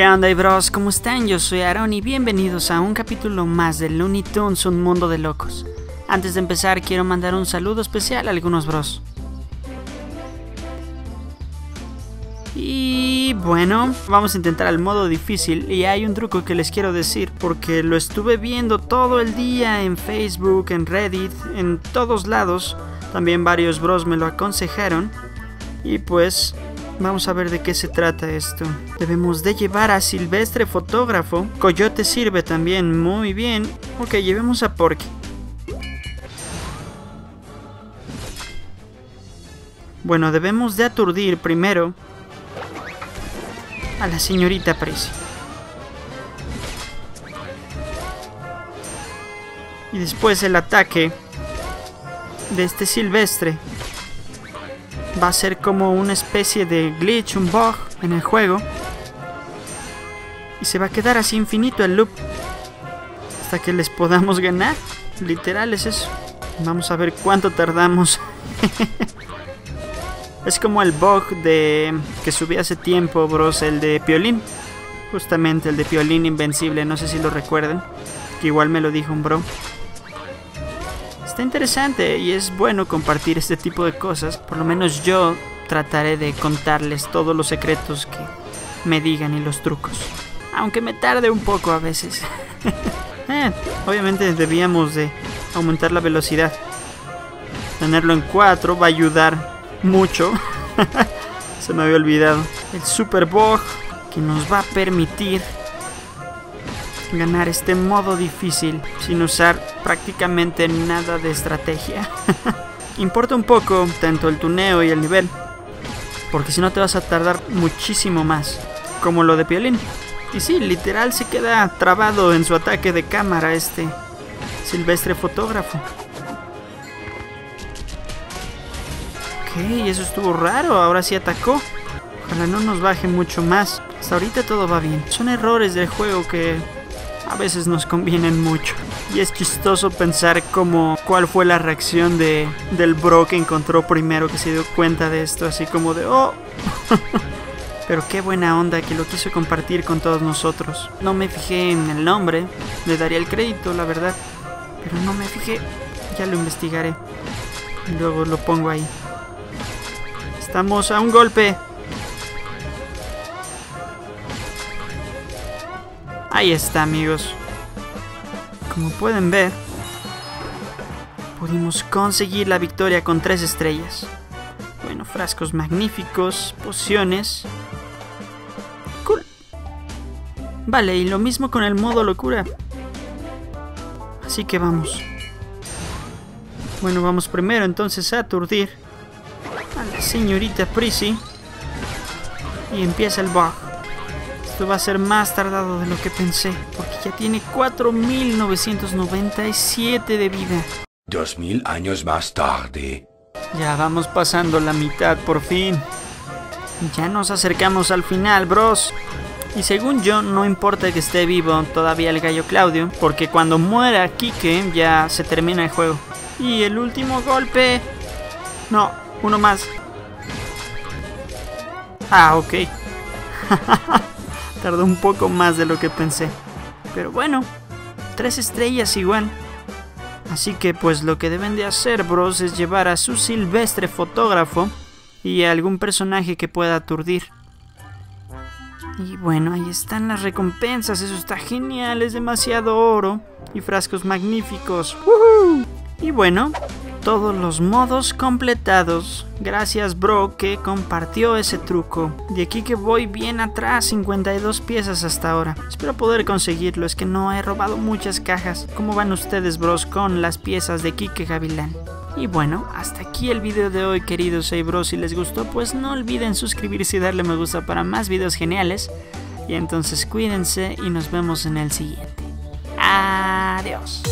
¿Qué onda, bros? ¿Cómo están? Yo soy Aaron y bienvenidos a un capítulo más de Looney Tunes, un mundo de locos. Antes de empezar, quiero mandar un saludo especial a algunos bros. Y bueno, vamos a intentar el modo difícil y hay un truco que les quiero decir porque lo estuve viendo todo el día en Facebook, en Reddit, en todos lados. También varios bros me lo aconsejaron y pues Vamos a ver de qué se trata esto. Debemos de llevar a Silvestre fotógrafo. Coyote sirve también muy bien. Ok, llevemos a Porky. Bueno, debemos de aturdir primero a la señorita Presi. Y después el ataque de este Silvestre va a ser como una especie de glitch, un bug en el juego. Y se va a quedar así infinito el loop. Hasta que les podamos ganar. Literal es eso. Vamos a ver cuánto tardamos. es como el bug de que subí hace tiempo, bros, el de Piolín. Justamente el de Piolín Invencible, no sé si lo recuerden. Que igual me lo dijo un bro interesante y es bueno compartir este tipo de cosas. Por lo menos yo trataré de contarles todos los secretos que me digan y los trucos. Aunque me tarde un poco a veces. Eh, obviamente debíamos de aumentar la velocidad. Tenerlo en 4 va a ayudar mucho. Se me había olvidado. El Super Bug que nos va a permitir ganar este modo difícil sin usar prácticamente nada de estrategia. Importa un poco tanto el tuneo y el nivel, porque si no te vas a tardar muchísimo más, como lo de Piolín. Y sí, literal se queda trabado en su ataque de cámara este silvestre fotógrafo. Ok, eso estuvo raro, ahora sí atacó. Ojalá no nos baje mucho más. Hasta ahorita todo va bien. Son errores del juego que a veces nos convienen mucho. Y es chistoso pensar como cuál fue la reacción de, del bro que encontró primero que se dio cuenta de esto, así como de, oh. Pero qué buena onda que lo quiso compartir con todos nosotros. No me fijé en el nombre, le daría el crédito, la verdad. Pero no me fijé, ya lo investigaré. Y luego lo pongo ahí. Estamos a un golpe. Ahí está amigos. Como pueden ver, pudimos conseguir la victoria con tres estrellas. Bueno, frascos magníficos, pociones. Cool. Vale, y lo mismo con el modo locura. Así que vamos. Bueno, vamos primero entonces a aturdir a la señorita Prissy. Y empieza el bug va a ser más tardado de lo que pensé, porque ya tiene 4997 de vida. Dos mil años más tarde. Ya vamos pasando la mitad por fin. Ya nos acercamos al final, bros. Y según yo, no importa que esté vivo todavía el gallo Claudio, porque cuando muera Kike ya se termina el juego. Y el último golpe... No, uno más. Ah, ok. Tardó un poco más de lo que pensé. Pero bueno, tres estrellas igual. Así que pues lo que deben de hacer, bros, es llevar a su silvestre fotógrafo y a algún personaje que pueda aturdir. Y bueno, ahí están las recompensas, eso está genial, es demasiado oro y frascos magníficos. Y bueno, todos los modos completados. Gracias bro que compartió ese truco. De aquí que voy bien atrás, 52 piezas hasta ahora. Espero poder conseguirlo, es que no he robado muchas cajas. ¿Cómo van ustedes bros con las piezas de Kike Gavilán? Y bueno, hasta aquí el video de hoy queridos hey bros, si les gustó pues no olviden suscribirse y darle me gusta para más videos geniales. Y entonces cuídense y nos vemos en el siguiente. Adiós.